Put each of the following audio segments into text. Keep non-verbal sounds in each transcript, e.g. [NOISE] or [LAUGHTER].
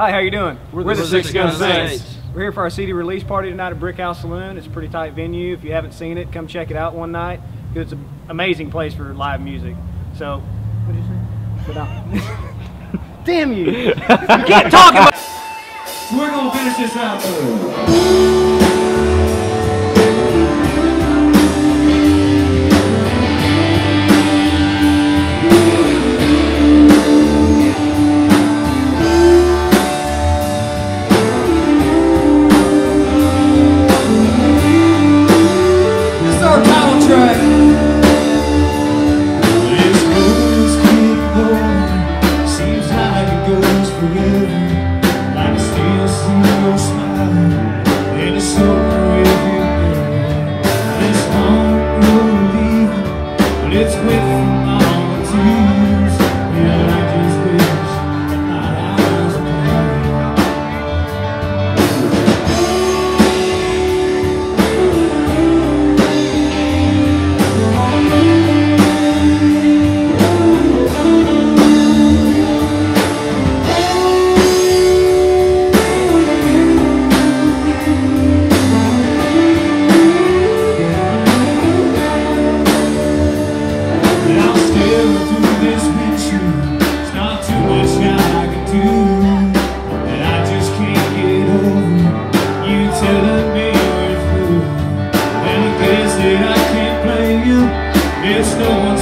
Hi, how you doing? We're the Six Gun Saints. We're here for our CD release party tonight at Brick House Saloon. It's a pretty tight venue. If you haven't seen it, come check it out one night. It's an amazing place for live music. So, what did you say? Sit down. [LAUGHS] Damn you! you can't talk about. We're gonna finish this out. Telling me we're through. And I guess that I can't blame you. It's no one's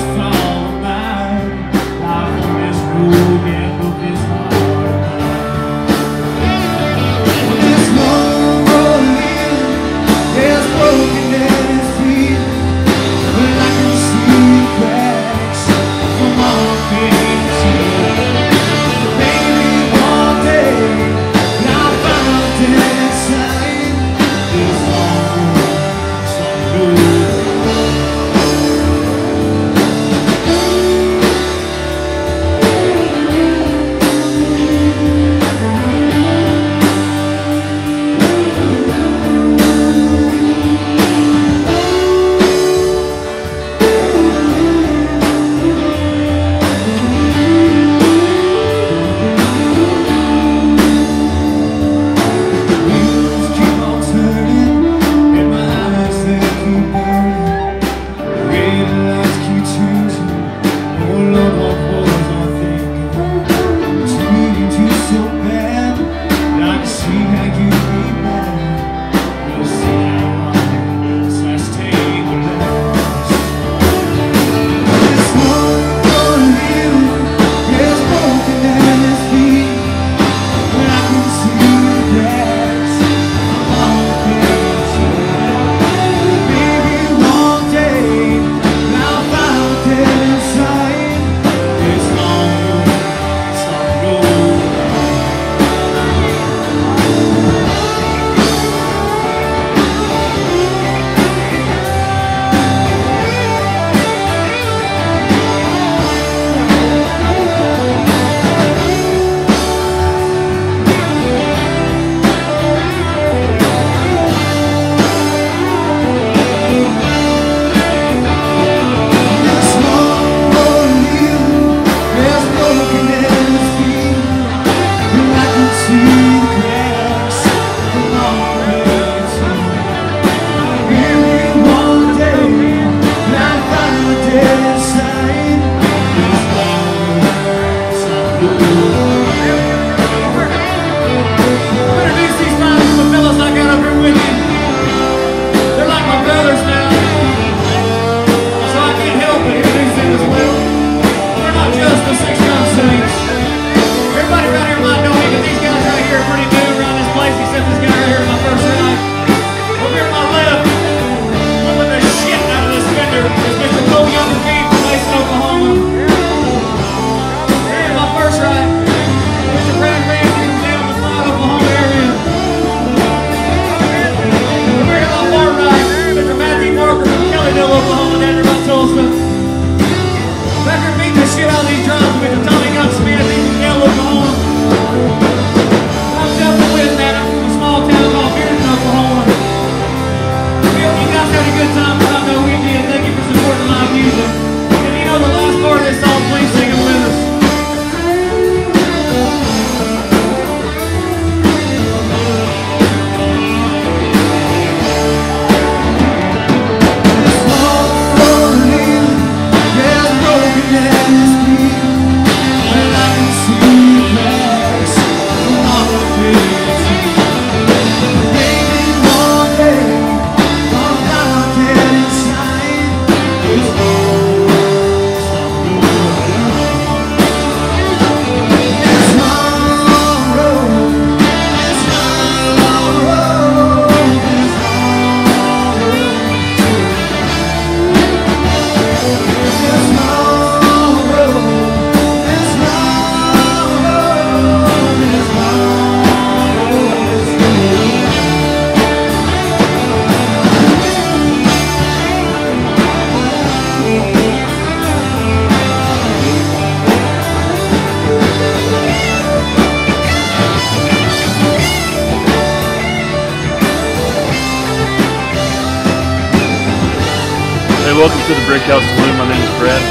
welcome to the Brick House Saloon. My name is Brad.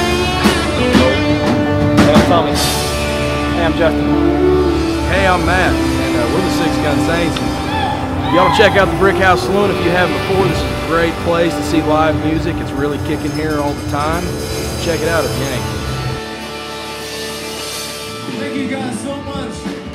Hey, I'm Tommy. Hey, I'm Justin. Hey, I'm Matt, and uh, we're the Six Gun Saints. Y'all check out the Brick House Saloon if you haven't before. This is a great place to see live music. It's really kicking here all the time. Check it out if you ain't. Thank you guys so much.